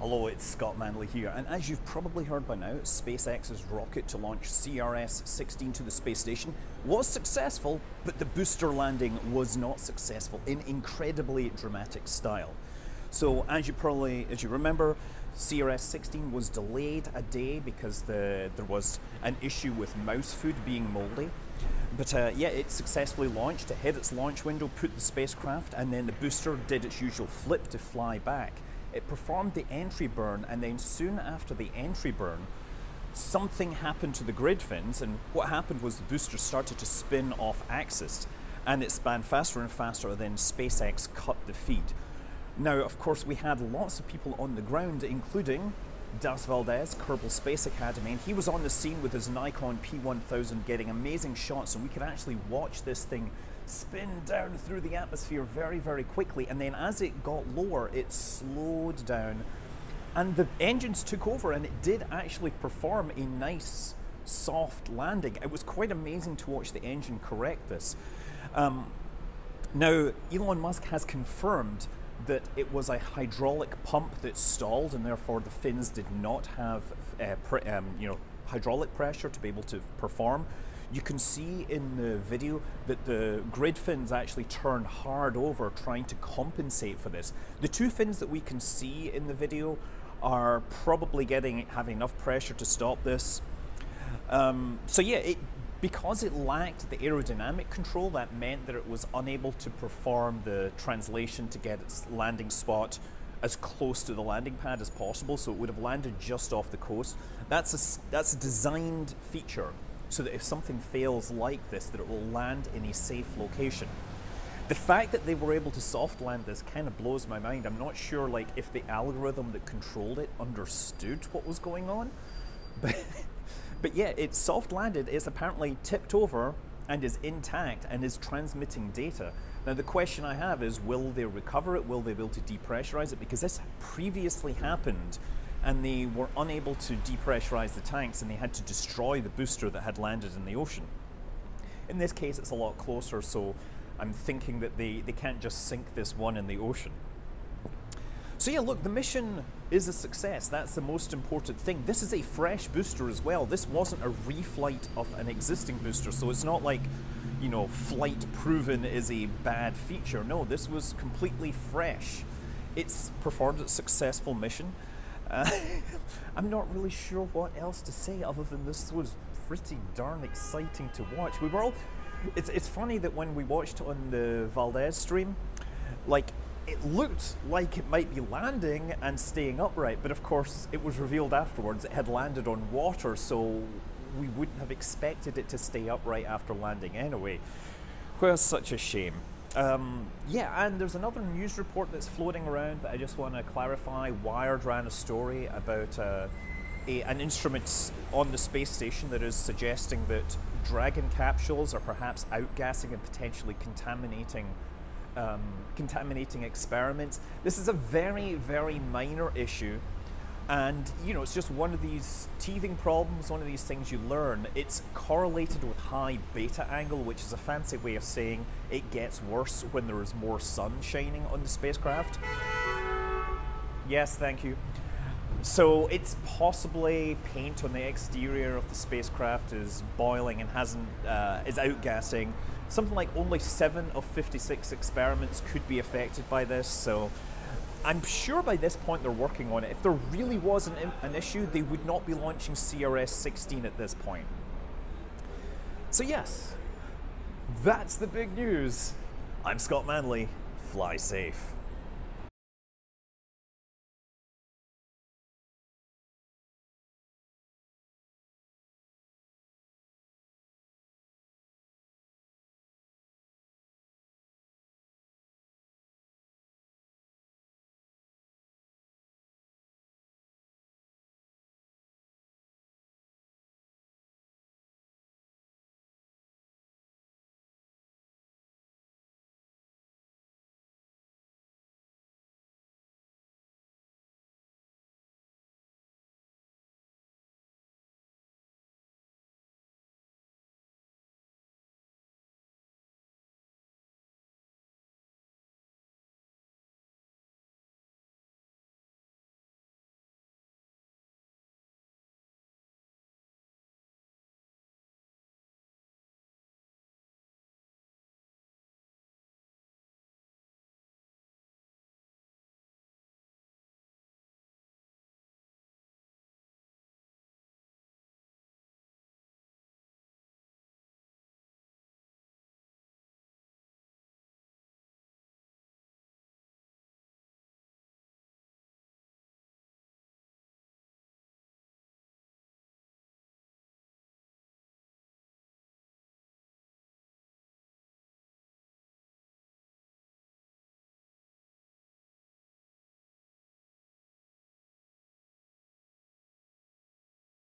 Hello, it's Scott Manley here, and as you've probably heard by now, SpaceX's rocket to launch CRS-16 to the space station was successful, but the booster landing was not successful in incredibly dramatic style. So, as you probably, as you remember, CRS-16 was delayed a day because the, there was an issue with mouse food being moldy. But uh, yeah, it successfully launched. It hit its launch window, put the spacecraft, and then the booster did its usual flip to fly back. It performed the entry burn, and then soon after the entry burn, something happened to the grid fins, and what happened was the booster started to spin off axis, and it span faster and faster, then SpaceX cut the feed. Now, of course, we had lots of people on the ground, including Das Valdez, Kerbal Space Academy, and he was on the scene with his Nikon P1000 getting amazing shots, and we could actually watch this thing spin down through the atmosphere very, very quickly. And then as it got lower, it slowed down. And the engines took over, and it did actually perform a nice, soft landing. It was quite amazing to watch the engine correct this. Um, now, Elon Musk has confirmed that it was a hydraulic pump that stalled, and therefore the fins did not have, uh, um, you know, hydraulic pressure to be able to perform. You can see in the video that the grid fins actually turn hard over trying to compensate for this. The two fins that we can see in the video are probably getting having enough pressure to stop this. Um, so yeah, it, because it lacked the aerodynamic control, that meant that it was unable to perform the translation to get its landing spot as close to the landing pad as possible, so it would have landed just off the coast. That's a, that's a designed feature so that if something fails like this, that it will land in a safe location. The fact that they were able to soft land this kind of blows my mind. I'm not sure like if the algorithm that controlled it understood what was going on. But, but yeah, it soft landed, it's apparently tipped over and is intact and is transmitting data. Now the question I have is, will they recover it? Will they be able to depressurize it? Because this previously happened and they were unable to depressurize the tanks and they had to destroy the booster that had landed in the ocean. In this case, it's a lot closer, so I'm thinking that they, they can't just sink this one in the ocean. So yeah, look, the mission is a success. That's the most important thing. This is a fresh booster as well. This wasn't a reflight of an existing booster, so it's not like, you know, flight proven is a bad feature. No, this was completely fresh. It's performed a successful mission. Uh, I'm not really sure what else to say other than this was pretty darn exciting to watch. We were all. It's, it's funny that when we watched on the Valdez stream, like it looked like it might be landing and staying upright, but of course it was revealed afterwards it had landed on water, so we wouldn't have expected it to stay upright after landing anyway. Well, such a shame. Um, yeah, and there's another news report that's floating around that I just want to clarify. Wired ran a story about uh, a, an instrument on the space station that is suggesting that Dragon capsules are perhaps outgassing and potentially contaminating um, contaminating experiments. This is a very, very minor issue and you know, it's just one of these teething problems, one of these things you learn. It's correlated with high beta angle, which is a fancy way of saying it gets worse when there is more sun shining on the spacecraft. Yes, thank you. So it's possibly paint on the exterior of the spacecraft is boiling and hasn't uh, is outgassing. Something like only seven of 56 experiments could be affected by this. So I'm sure by this point they're working on it. If there really was an, an issue, they would not be launching CRS-16 at this point. So yes, that's the big news. I'm Scott Manley. Fly safe.